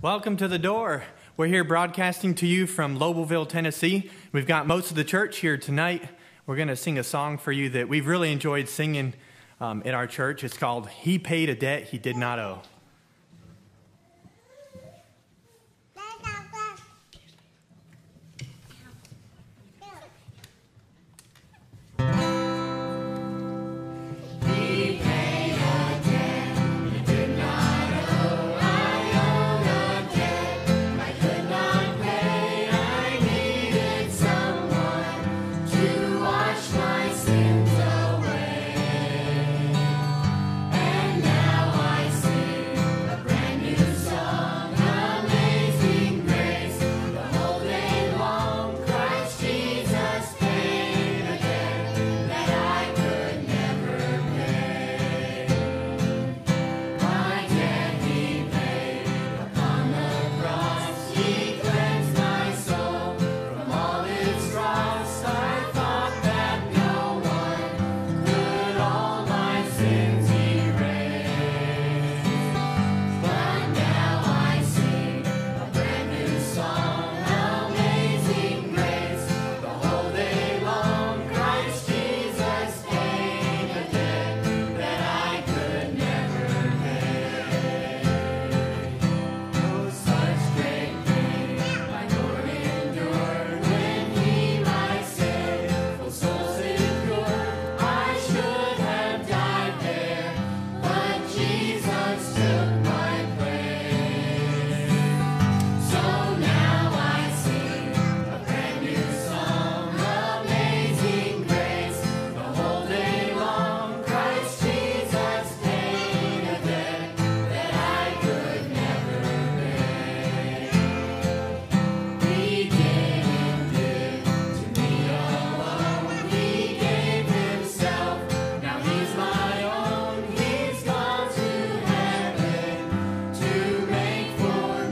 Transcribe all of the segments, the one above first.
Welcome to the door. We're here broadcasting to you from Lobelville, Tennessee. We've got most of the church here tonight. We're going to sing a song for you that we've really enjoyed singing um, in our church. It's called He Paid a Debt He Did Not Owe.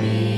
be.